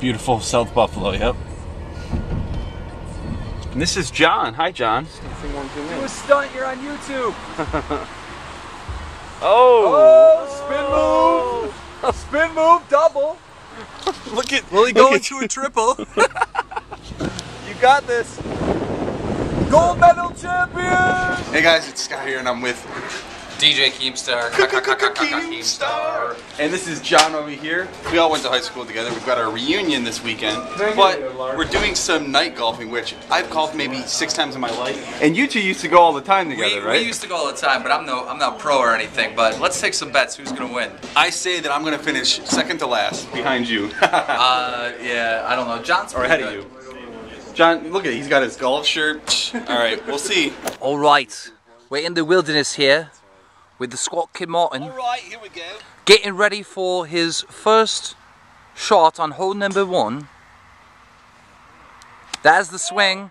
Beautiful South Buffalo, yep. And this is John. Hi, John. Do a stunt, you're on YouTube. Oh! Oh, spin move. Spin move, double. Look at Will he look go at- into a triple? You got this. Gold medal champion. Hey guys, it's Scott here, and I'm with DJ Keemstar. Keemstar. And this is John over here. We all went to high school together. We've got our reunion this weekend. But we're doing some night golfing, which I've golfed maybe six times in my life. And you two used to go all the time together, we right? We used to go all the time, but I'm no I'm not pro or anything. But let's take some bets. Who's gonna win? I say that I'm going to finish second to last behind you. Uh, yeah, I don't know. John's or ahead of you. John, look at He's got his golf shirt. All right, we'll see. All right, we're in the wilderness here with the squat kid Martin, right, here we go. getting ready for his first shot on hole number one. That's the swing,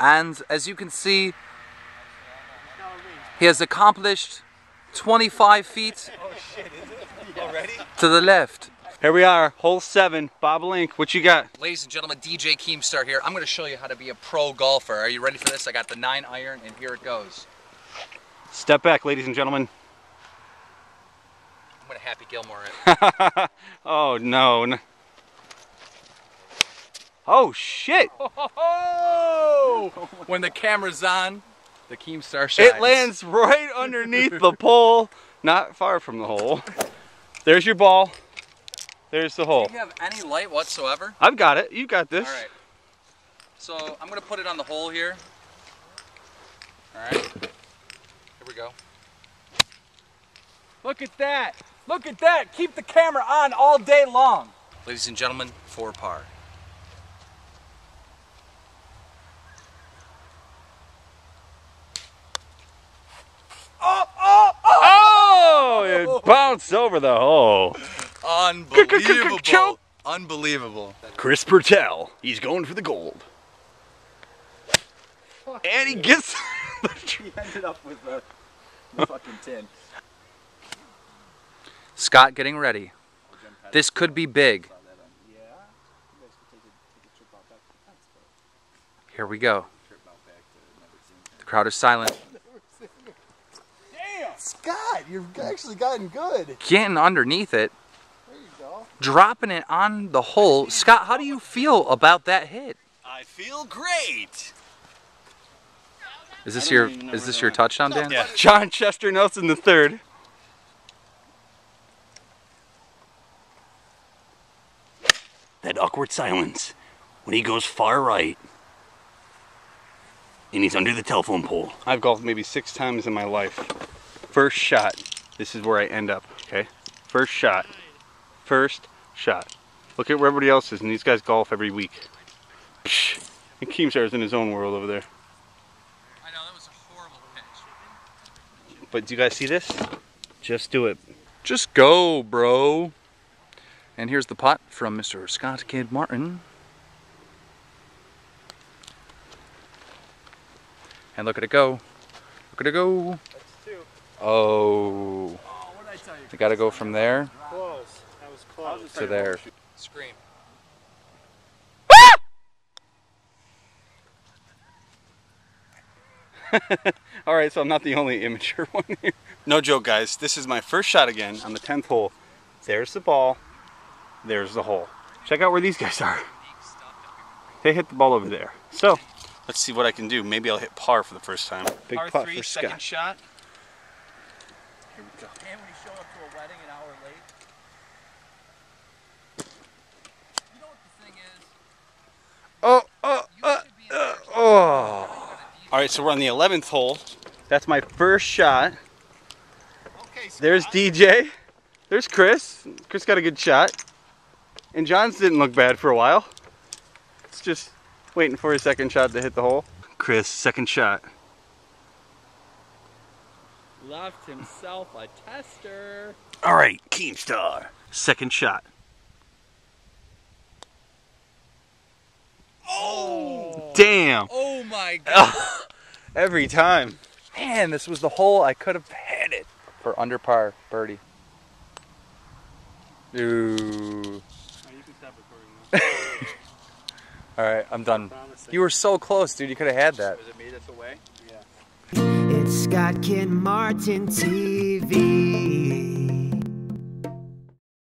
and as you can see, he has accomplished 25 feet oh, to the left. Here we are, hole seven. Bob Link, what you got? Ladies and gentlemen, DJ Keemstar here. I'm going to show you how to be a pro golfer. Are you ready for this? I got the nine iron, and here it goes. Step back, ladies and gentlemen. I'm going to Happy Gilmore it. Oh no. Oh shit! when the camera's on, the Keemstar shines. It lands right underneath the pole, not far from the hole. There's your ball. There's the hole. Do you have any light whatsoever? I've got it. You got this. All right. So I'm going to put it on the hole here. All right. Here we go. Look at that. Look at that. Keep the camera on all day long. Ladies and gentlemen, four par. Oh! Oh, oh! oh it bounced over the hole. Unbelievable. Unbelievable. Chris Purtell. He's going for the gold. And he gets the tree. Ended up with a fucking tin. Scott getting ready. This could be big. Here we go. The crowd is silent. Scott, you've actually gotten good. Getting underneath it, There you go. dropping it on the hole. Scott, how do you feel about that hit? I feel great. Is this your is this your touchdown, Dan? Yeah. John Chester Nelson the third. that awkward silence when he goes far right and he's under the telephone pole. I've golfed maybe six times in my life. First shot. This is where I end up. Okay. First shot. First shot. Look at where everybody else is, and these guys golf every week. Psh. And is in his own world over there. I know that was a horrible pitch. But do you guys see this? Just do it. Just go, bro. And here's the pot from Mr. Scott Kinmartin. And look at it go. Look at it go. Oh. what did I tell you? You gotta go from there Close. That was close. to there. Scream. All right, so I'm not the only immature one here. No joke, guys. This is my first shot again on the 10th hole. There's the ball. There's the hole. Check out where these guys are. They hit the ball over there. So, let's see what I can do. Maybe I'll hit par for the first time. Big putt for Scott. shot. Here we go. And when you show up to a wedding an hour late. You know what the thing is? Oh, oh, uh, uh, oh. All right, so we're on the 11th hole. That's my first shot. There's DJ. There's Chris. Chris got a good shot. And John's didn't look bad for a while. It's just waiting for his second shot to hit the hole. Chris, second shot. Left himself a tester. All right, Keemstar. Second shot. Oh! Damn. Oh my god. Every time. Man, this was the hole I could have had it for under par birdie. Ooh. All right, I'm done. You were so close, dude. You could have had that. Was it me that's away? It's Scott Kinmartin TV.